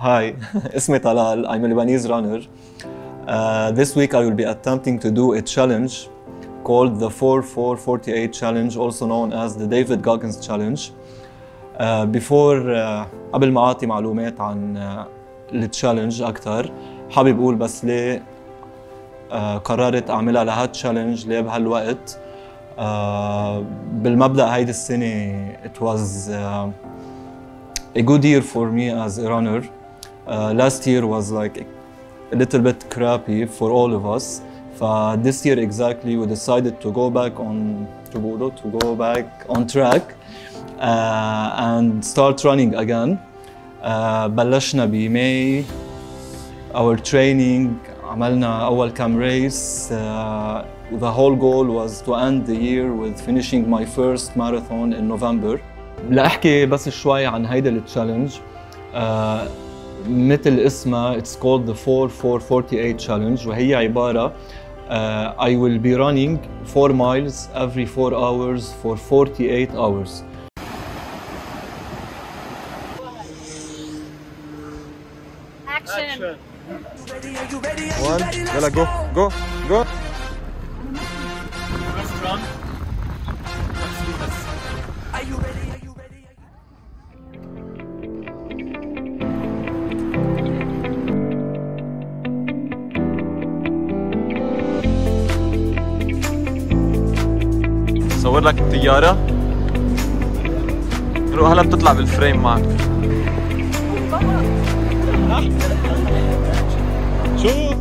Hi, اسمي طلال. I'm a Lebanese runner. Uh, this week I will be attempting to do a challenge called the 4448 challenge, also known as the David Goggins challenge. Uh, before uh, قبل ما اعطي معلومات عن uh, التشالنج اكثر حابب اقول بس ليه uh, قررت اعملها لهالتشالنج ليه بهالوقت uh, بالمبدا هيدي السنه it was uh, a good year for me as a runner uh, last year was like a little bit crappy for all of us ف this year exactly we decided to go back on to go, to go back on track uh, and start running again uh, بلشنا بماي our training عملنا أول كام race uh, the whole goal was to end the year with finishing my first marathon in November لأحكي بس شوي عن هيدا التشالنج uh, مثل اسمها it's called the 4448 challenge وهي عبارة uh, I will be running 4 miles every 4 hours for 48 hours Action. One, يلا go go go صور لك الطيارة. روح هلا بتطلع بالفريم معك. شوف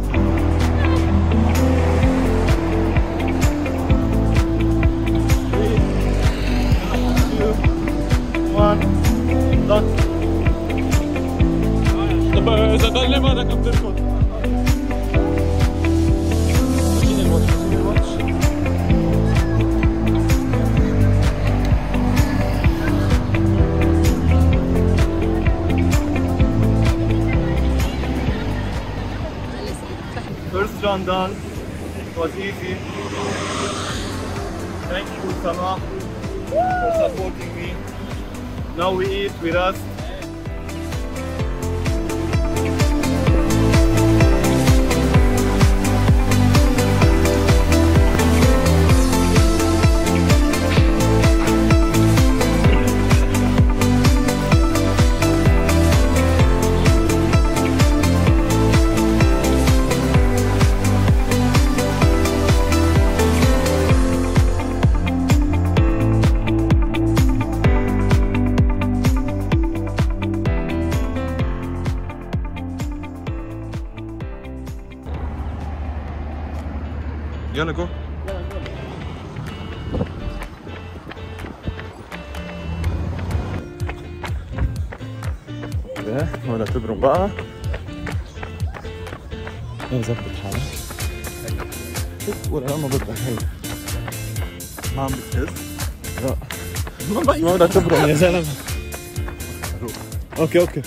إذا ضل ما بدك بتركض شيل Done. It was easy. Thank you, Samah, for supporting me. Now we eat, with rest. يلا جو ده ولا تبرم بقى. إيه ظبط حالك. شوف ما بطلع هي ما عم بتهز؟ لا. ما بدك تبرم يا زلمة. okay okay.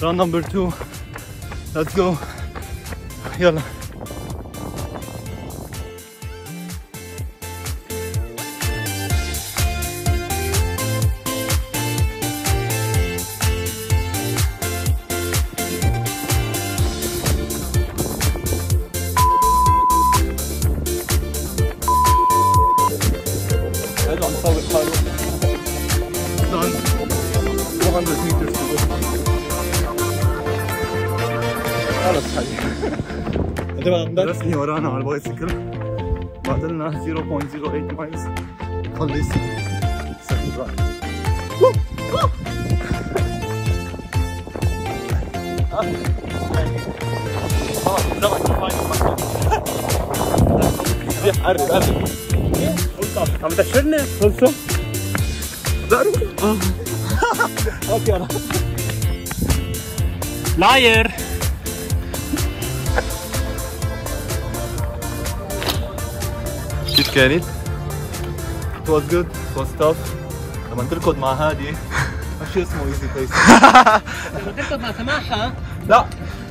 Round number two. Let's go. yalan. خلص حبيبي درسني ورانا على البايسكل؟ بعدلنا 0.08 مايلز خلص second run. قرب قرب عم تشرني خلصة آه أوكي أنا كانت؟ It was good, it was tough. لما تركض مع هادي شو اسمه ايزي بيس تركض مع سماحة لا.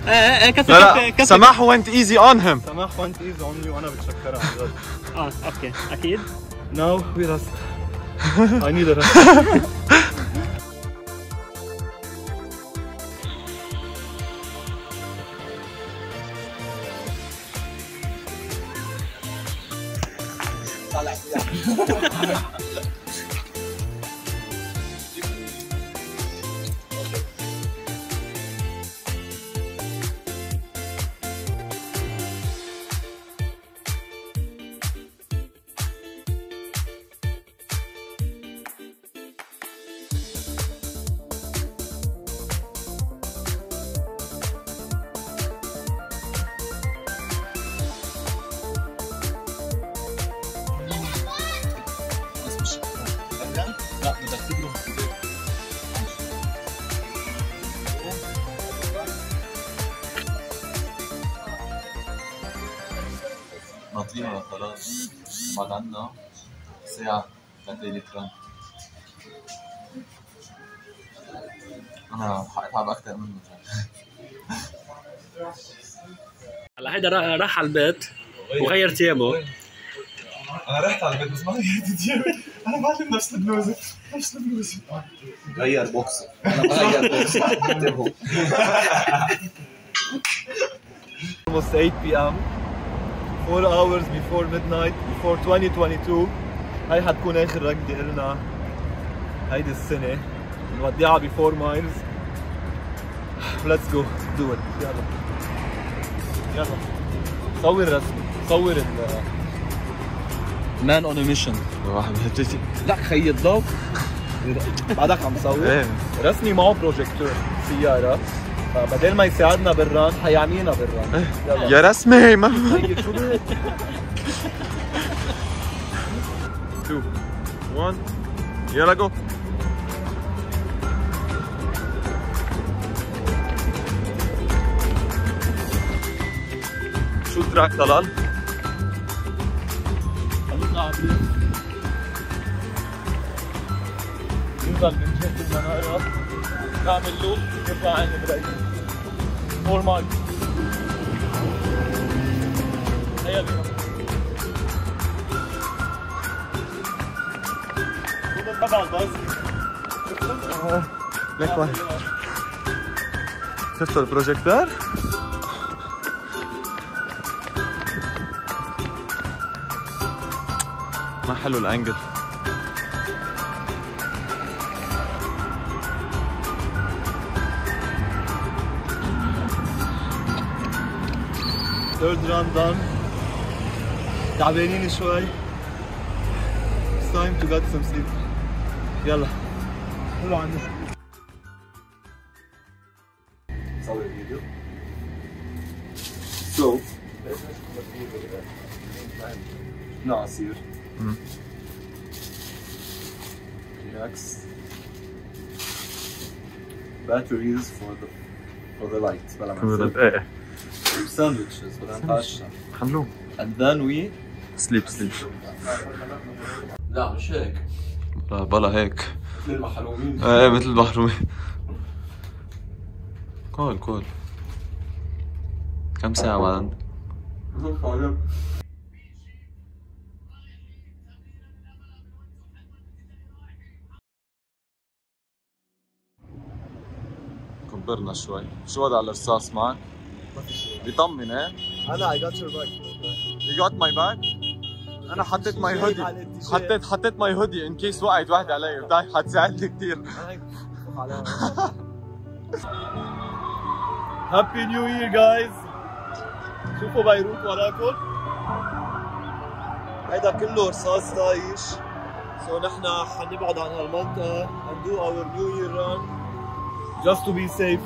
إيه إيه كسر لا لا سماح went easy on him. سماح وانت ايزي اونلي وأنا بتشكرها. عن جد آه أوكي أكيد. Now we rest. I need a rest. 好来一二 را- راح على البيت وغير ثيابه أنا رحت على البيت بس ما غيرت ثيابي أنا بعلم نفس البلوزة. نفس البلوزة. غير بوكس. أنا بغير بوكس. انتبهوا almost 8 p.m. 4 hours before midnight before 2022 هاي حتكون آخر ركضة لنا هيدي السنة. نوديها ب 4 miles let's go. Do it. يلا. يلا. صور رسمي صور ال man on mission واحد بهجتي لا خيط ضوء. بعدك عم صور. إيه. رسمي معه بروجيكتور سيارة. فبدل ما يساعدنا بال run حيعمينا بال run. يلا. يا رسمي ما طيب شو بك؟ 2 1 يلا جو çırak dalan. Halit abi. Güzel bir çeşinden ayrıl. Kamelli olsun cephane bırak. Normal. Ne yapıyorsun? Burada tabal bazı. Çıktın mı? Ne var? Sensör projektör. حلو الانجل third run done تعبانين شوي It's time to get some sleep يلا يلا عندي Batteries for the for the light. بلا ما sandwiches بدنا نتعشى حملوه and then we? سليب سليب لا مش هيك. لا بلا هيك. مثل المحرومين. إيه مثل المحرومي كول كول. كم ساعة بعد؟ كبرنا شوي. شو وضع الرصاص معك؟ بيطمن إيه؟ أنا I got your back You got my bag? أنا حطيت my hoodie حطيت حطيت my hoodie in case وقعت واحدة علي بتعرف حتساعدني كثير happy new year guys شوفوا بيروت وراكم. هيدا كله رصاص طايش. so نحن حنبعد عن هالمنطقة and do our new year run. just to be safe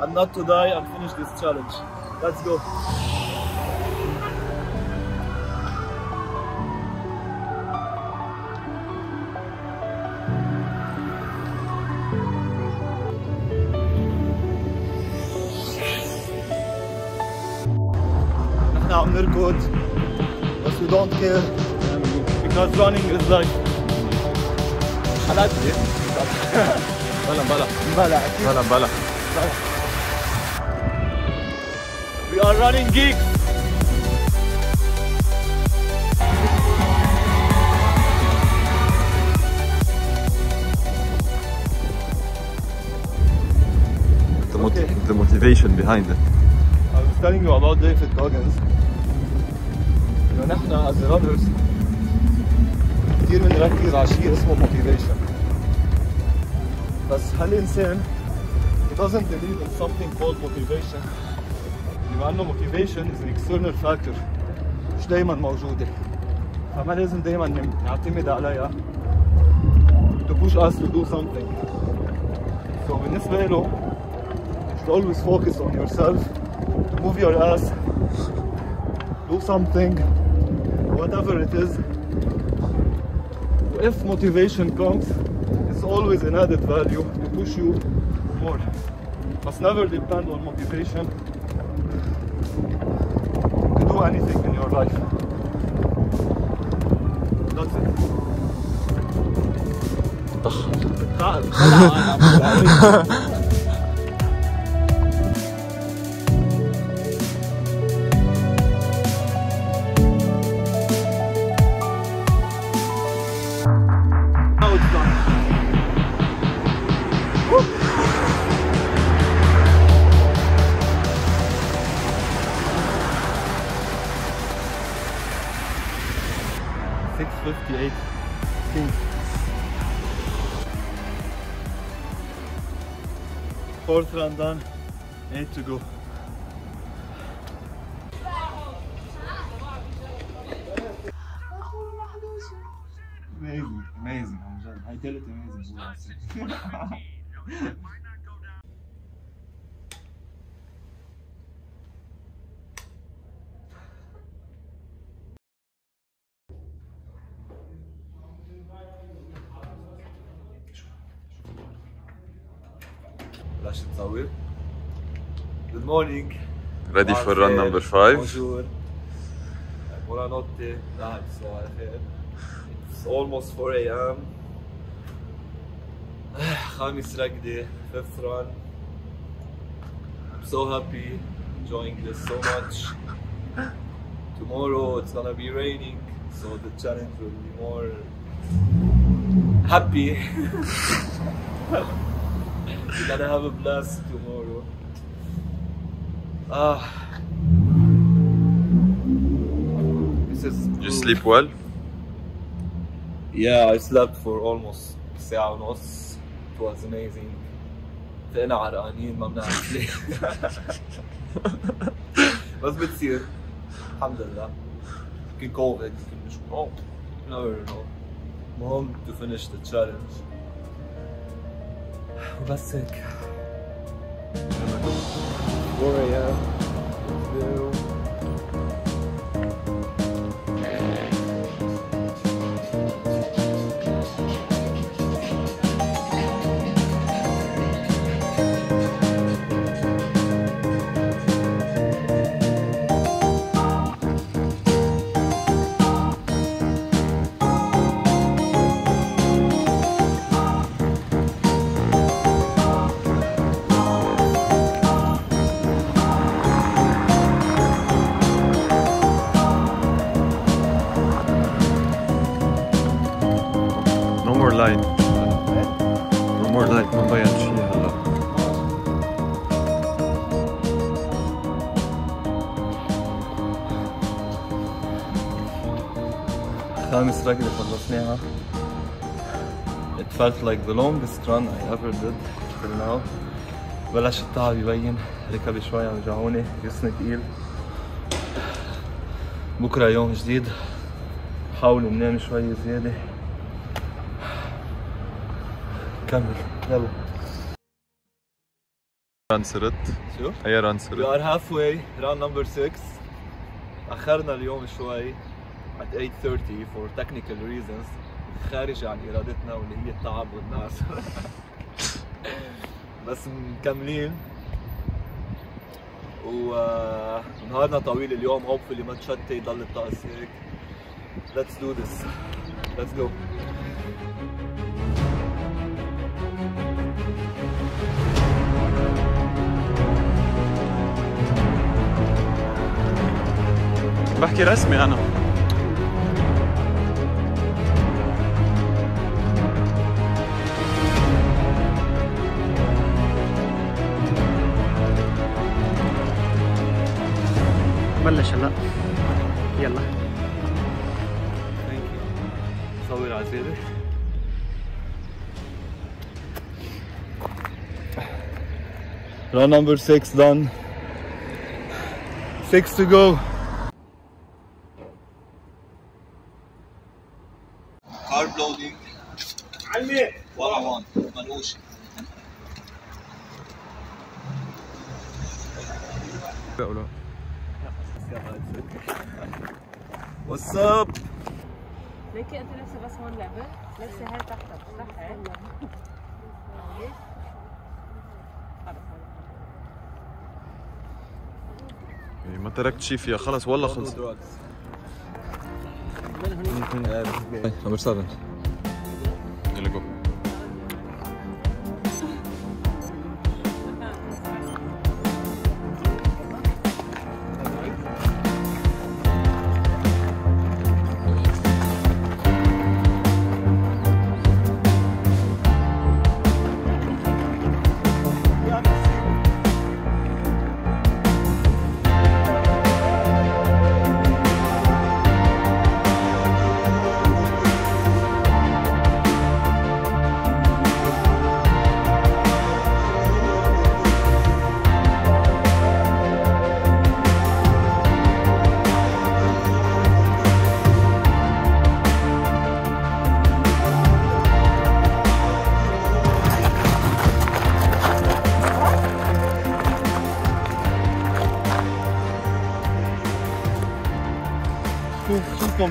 and not to die and finish this challenge let's go نحن عم نركض بس we don't care because running is life حالات بلا بلا بلا بلا بلا we are running geeks The, mot- the motivation behind it. I was telling you about David Goggins نحن as runners كثير بنركز على شيء اسمه موتيفيشن بس هالانسان he doesn't believe in something called motivation بما انه motivation is an external factor مش دايما موجوده فما لازم دايما نعتمد عليها to push us to do something so بالنسبه له you should always focus on yourself move your ass do something whatever it is if motivation comes it's always an added value to push you more must never depend on motivation to do anything in your life. That's it. Now 658 pink. Fourth rundan 8 to go. Amazing, amazing. I tell it amazing. morning Ready for run number five. Bonjour Buonanotte نعم صباح الخير It's almost 4 a.m. خامس ركضة fifth run I'm so happy enjoying this so much Tomorrow it's gonna be raining so the challenge will be more happy We're gonna have a blast tomorrow Ah This is You sleep well? Yeah, I slept for almost ساعة ونص. It was amazing. فقنا عرقانين ما بنعرف ليه. بس بتصير. الحمد لله. يمكن كوفيد يمكن مش oh, you never know. المهم to finish the challenge. وبس هيك. Gloria. خامس ركضة خلصناها It felt like the longest run I ever did till now. بلش التعب يبين ركبي شوي عم يوجعوني جسمي تقيل. بكرة يوم جديد. حاول ننام شوي زيادة. كمل. يلا. ران صرت؟ شو؟ أي ران We صرت؟ are halfway. Run number 6 أخرنا اليوم شوي. At 8.30 for technical reasons. خارج عن إرادتنا واللي هي التعب والناس. بس مكملين. ونهارنا طويل اليوم. Hopefully ما تشتي يضل الطقس هيك. Let's do this. Let's go. بحكي رسمي أنا. بلش هلا يلا Thank you. So صور على زيادة Run number six done. Six to go. Carb loading. One on one. Manouche. What's up? ليكي أنت لسه بس هون لعبت لسه هاي تحتك صح؟ هاي يعني ما تركت شي فيها خلص والله خلص. يلا جو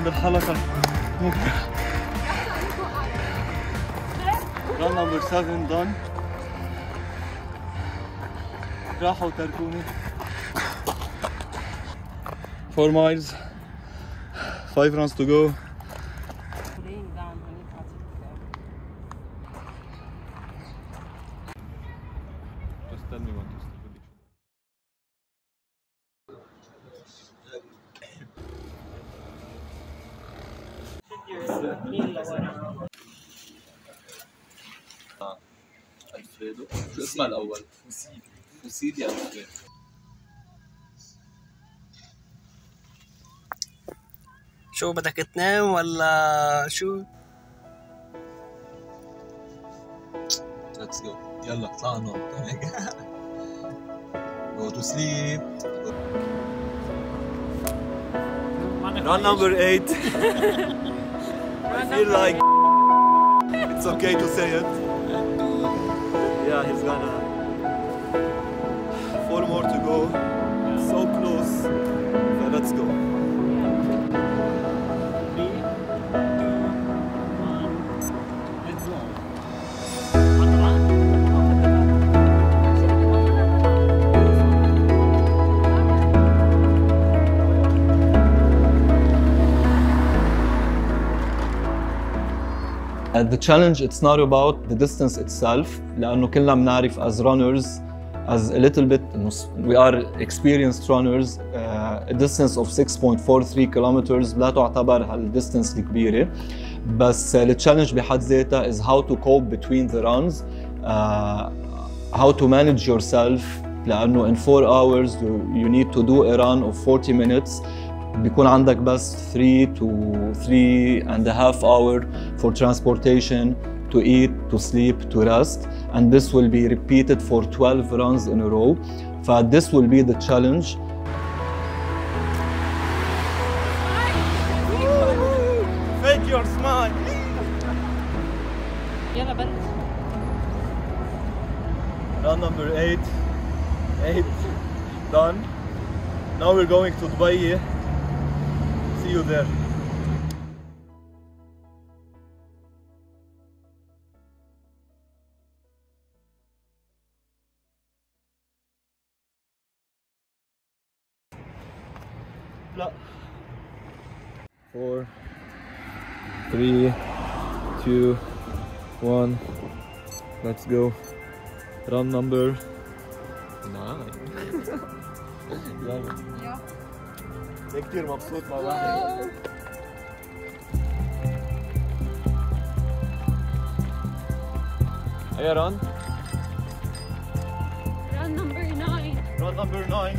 شوف شوفكم بالحلقة Run number seven done. راحوا تركوني. Four miles. Five runs to go. شو بدك تنام ولا شو؟ Let's go. يلا اطلع نوم Go to sleep. Run number eight. I feel like it's okay to say it. Yeah, he's gonna. Four more to go. So close. So let's go. the challenge it's not about the distance itself لانه كلنا بنعرف as runners as a little bit إنه s- we are experienced runners uh, a distance of 6.43 kilometers لا تعتبر هالديستنس الكبيرة بس التشالنج بحد ذاتها is how to cope between the runs uh, how to manage yourself لانه in 4 hours you, you need to do a run of 40 minutes بيكون عندك بس 3 to 3 and a half hour for transportation to eat to sleep to rest and this will be repeated for 12 runs in a row ف this will be the challenge Fake your smile. يلا بلش Run number eight. Eight. Done. Now we're going to Dubai. see you there. Four, three, two, one. Let's go. Run number nine. yeah. Bekliyorum absolut vallahi. Hey Ron. Run number nine. Run number nine.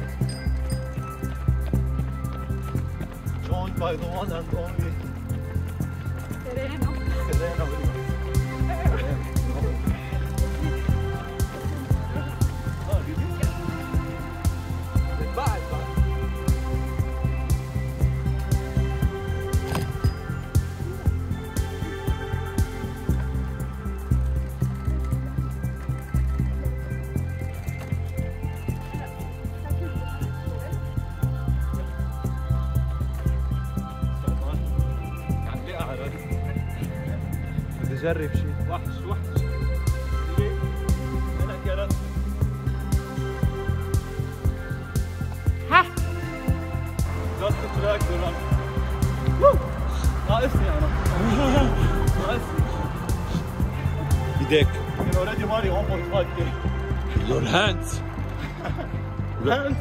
Joined by the one and only. Serena. Serena. اجرب شيء وحش وحش. أنا كرت ها؟ تراك ناقصني أنا. ناقصني. إيديك. You're already Mario 1.5k. your hands. Hands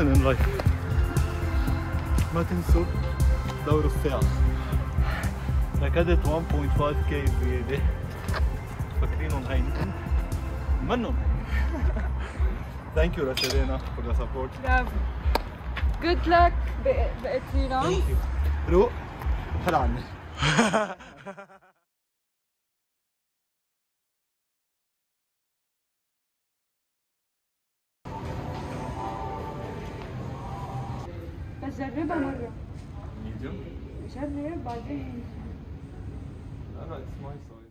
lesson in life ما تنسوا دور الساعة ركضت 1.5k زيادة فاكرينهم هين. منهم Thank you Raselena for the support. برافو جود لك بقت 3 راوند روق هلا عني جربها مرة. medium جرب بعدين. لا لا it's my size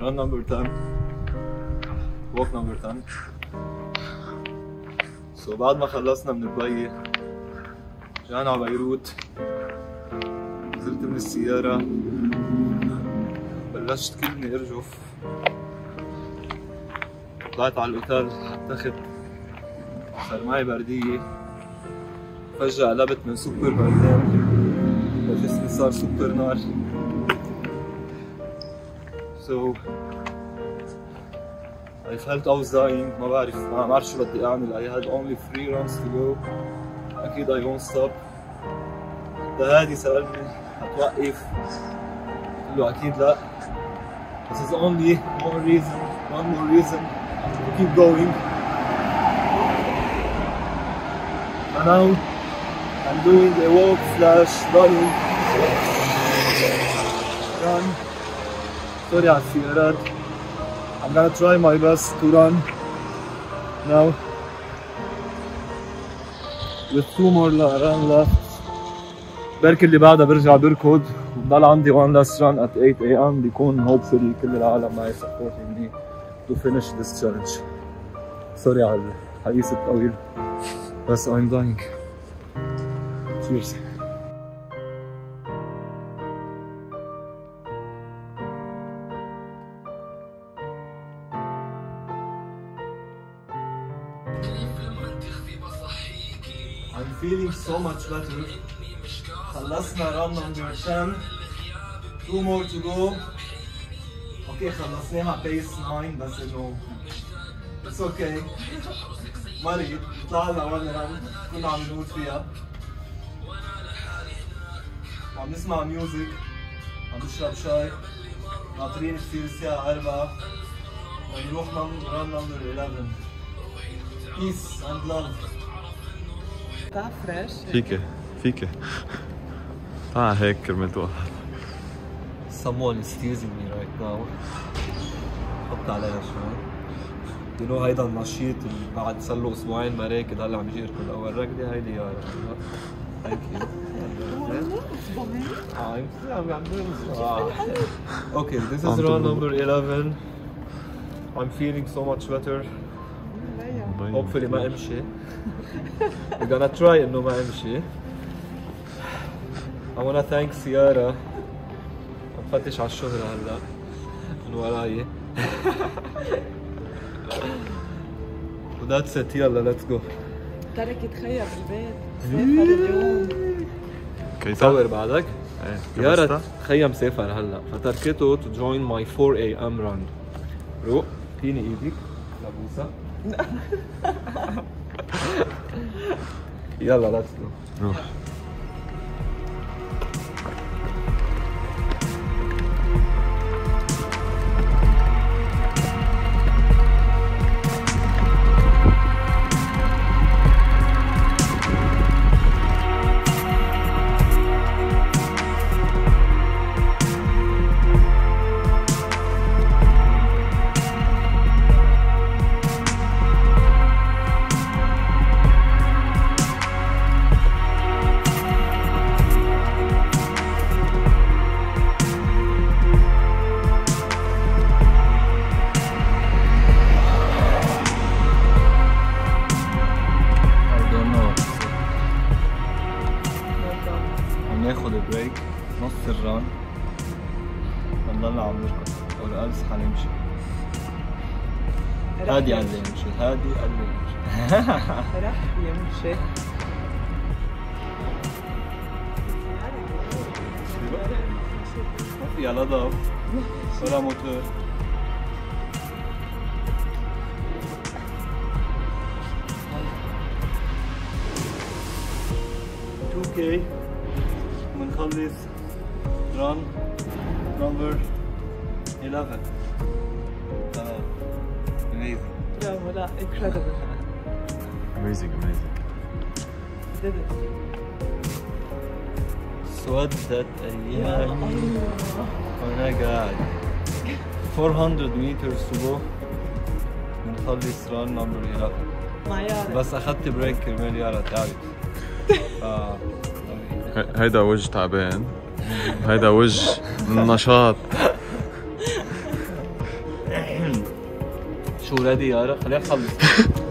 Run number 10 walk number 10 سو بعد ما خلصنا من البي رجعنا على بيروت. نزلت من السيارة. بلشت كلني ارجف طلعت على الأوتيل تخت صار معي بردية. فجأة قلبت من سوبر بردان جسمي صار سوبر نار. So I felt I was dying. ما بعرف ما بعرف شو بدي أعمل. I had only three runs to go. أكيد I won't stop. حتى هادي سألني What if you keep that? This is only one reason, one more reason to keep going. And now I'm doing a walk slash running run. Sorry, I feel that. I'm gonna try my best to run now with two more runs left. برك اللي بعدها برجع بركض. بضل عندي one last run at 8 a.m. بيكون hopefully كل العالم معي supporting me to finish this challenge sorry على الحديث الطويل. بس I'm dying cheers I'm feeling so much better. خلصنا run number 10 two more to go. okay خلصناها pace 9 بس إنه it's okay مريض طلعنا ولا run كنا عم نموت فيها. وعم نسمع music عم نشرب شاي. ناطرين تصير الساعة 4 ونروح run number 11 Peace and love. فيك فيك تعال هيك كرمال توقف Someone is teasing me right now. حط عليها شوي. You know هيدا النشيط اللي بعد صار له أسبوعين ما راكد هلا عم يجي يركض أول ركضة هيدي يا ثانك يو Okay, this is round number 11. I'm feeling so much better. Hopefully ما أمشي. We're gonna try إنه ما أمشي. I wanna thank سيارة عم فتش على الشهرة هلا. من وراي. و that's it يلا let's go تركت خيا بالبيت. سافر اليوم. كيف؟ صور بعدك. إيه يارا؟ خيا مسافر هلا فتركته to join my 4 a.m. run روق فيني إيدك لبوسه يلا ليتس جو روح. Amazing amazing. did it سودت ايامي وأنا قاعد. 400 متر سبو. بنخلص ران نمبر 11 مع يارا بس أخذت بريك كرمال يارا تعبت ف هيدا وجه تعبان. هيدا وجه نشاط. شو ريدي يارا خلينا نخلص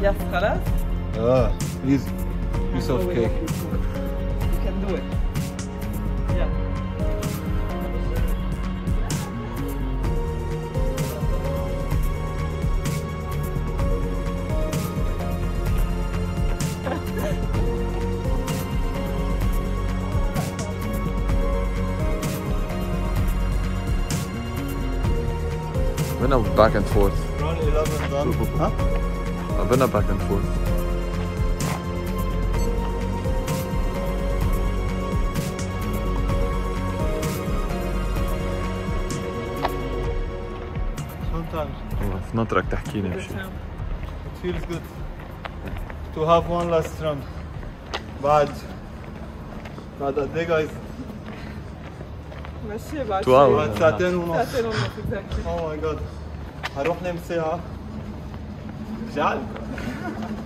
Just colors? Ah, easy. Piece of cake. You can do it. Yeah. We went back and forth. Run 11 done. Huh? ها بنا باك اند فورث sometimes في ناطرك تحكيني بشي it feels good to have one last run بعد بعد قد ايه guys ماشي بعد Two شوي. hours. بعد ساعتين ونص ساعتين ونص exactly. Oh my god هروح نام ساعة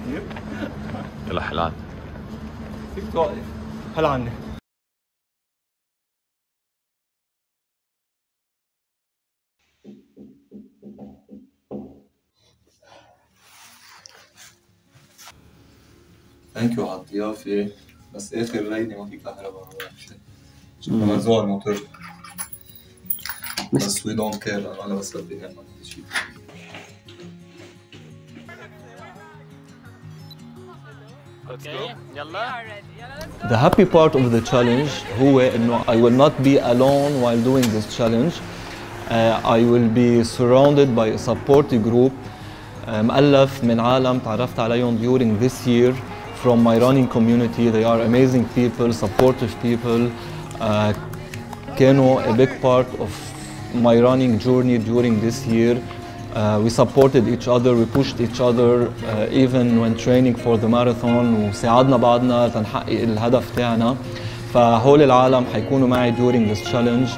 يب. يلا حلال. فيك توقف هلا عني ثانك يو على الضيافة بس آخر ليلة ما في كهرباء ولا شيء شكله مرزوع الموتور بس we don't care أنا بس بدي نام ما في شيء The happy part of the challenge هو انه I will not be alone while doing this challenge. Uh, I will be surrounded by a support group uh, مؤلف من عالم تعرفت عليهم during this year from my running community. They are amazing people, supportive people. Uh, كانوا a big part of my running journey during this year. Uh, we supported each other, we pushed each other uh, even when training for the marathon وساعدنا بعضنا تنحقق الهدف تاعنا فهول العالم حيكونوا معي during this challenge.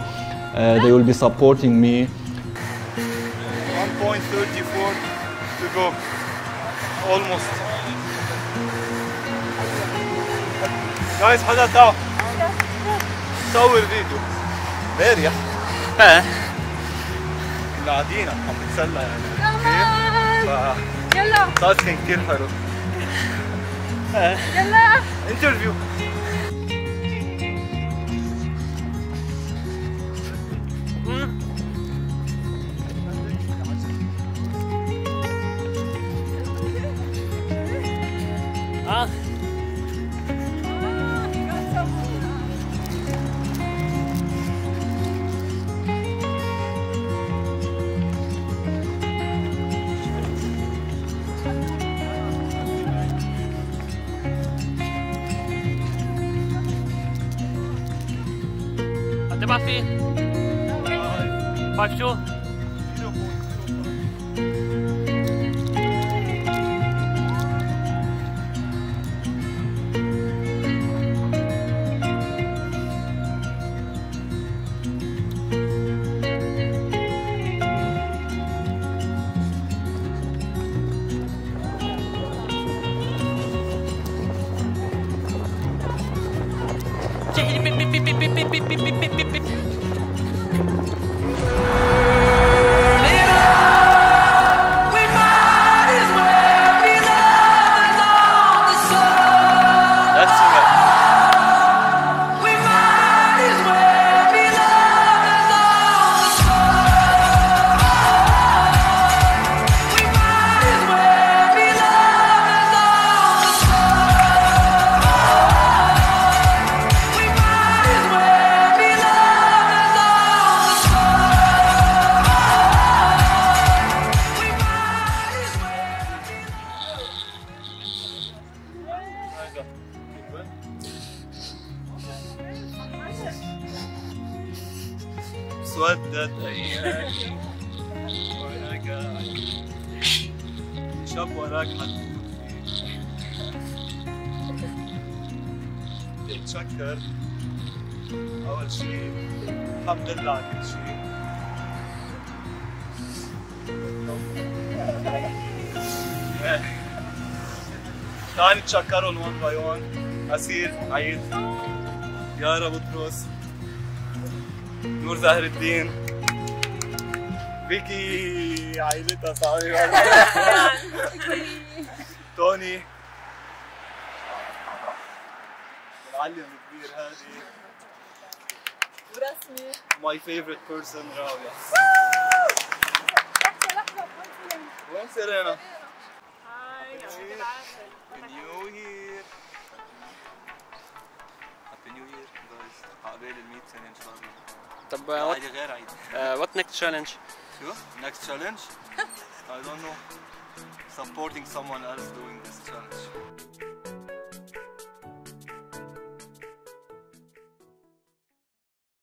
Uh, they will be supporting me. 1.34 to go. Almost. Guys, حدا تعال صور فيديو امبارح ايه كنا قاعدين عم نتسلى يعني. يلا. صار كان كثير حلو. يلا. انترفيو Jackie. اتشكر أول شيء الحمد لله على كل شيء تعال نتشكرهم ون باي ون أسير عيد. يارا بطرس نور زهر الدين. فيكي عائلتها صعبة توني. المعلم الكبير هادي ورسمي ماي فيفورت بيرسون رابع وين سيرينا؟ هاي نيو يير هابي نيو يير جايز عقبال ال 100 سنة ان شاء الله طب وات عادي غير عيد وات نيكست تشالنج؟ شو؟ Next challenge? I don't know. Supporting someone else doing this challenge.